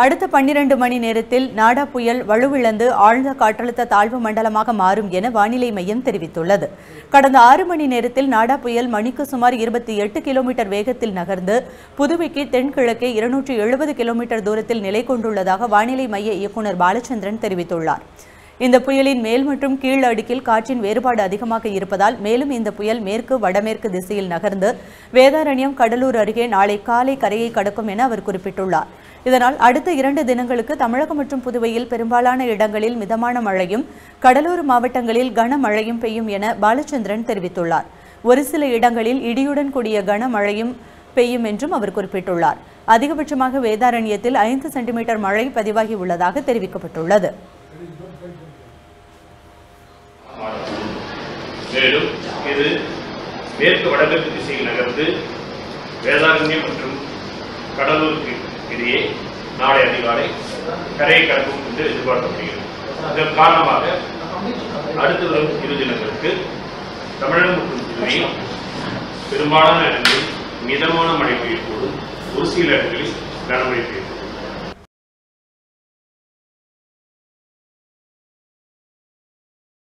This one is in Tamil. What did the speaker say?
அடுத்த பன்னிரண்டு மணி நேரத்தில் நாடா புயல் வலுவிழந்து ஆழ்ந்த காற்றழுத்த தாழ்வு மண்டலமாக மாறும் என வானிலை மையம் தெரிவித்துள்ளது. கடந்த ஆறு மணி நேரத்தில் நாடா புயல் மணிக்கு சுமார் இருபத்தி எட்டு கிலோமீட்டர் வேகத்தில் நகர்ந்து புதுவைக்கு தென்கிழக்கே இருநூற்றி எழுபது கிலோமீட்டர் தூரத்தில் நிலை கொண்டுள்ளதாக வானிலை மைய இயக்குநர் பாலச்சந்திரன் தெரிவித்துள்ளார். இந்த புயலின் மேல் மற்றும் கீழ் அடுக்கில் காற்றின் வேறுபாடு அதிகமாக இருப்பதால் மேலும் இந்த புயல் மேற்கு வடமேற்கு திசையில் நகர்ந்து வேதாரண்யம் கடலூர் அருகே நாளை காலை கரையை கடக்கும் என அவர் குறிப்பிட்டுள்ளார். இதனால் அடுத்த இரண்டு தினங்களுக்கு தமிழகம் மற்றும் புதுவையில் பெரும்பாலான இடங்களில் மிதமான மழையும் கடலூர் மாவட்டங்களில் கனமழையும் பெய்யும் என பாலச்சந்திரன் தெரிவித்துள்ளார். ஒரு சில இடங்களில் இடியுடன் கூடிய கனமழையும் பெய்யும் என்றும் அவர் குறிப்பிட்டுள்ளார். அதிகபட்சமாக வேதாரண்யத்தில் ஐந்து சென்டிமீட்டர் மழை பதிவாகி உள்ளதாக தெரிவிக்கப்பட்டுள்ளது. மேலும் இது மேற்கு வடகிழக்கு திசையில் நகர்ந்து வேதாரண்யம் மற்றும் கடலூருக்கு இடையே நாளை அதிகாலை கரையை கடக்கும் என்று எதிர்பார்க்கப்படுகிறது. அதன் காரணமாக அடுத்து வரும் இரு தினங்களுக்கு தமிழகம் மற்றும் புதுவையில் பெரும்பாலான இடங்களில் மிதமான மழை பெய்யக்கூடும். ஒரு சில இடங்களில் கனமழை பெய்யக்கூடும்.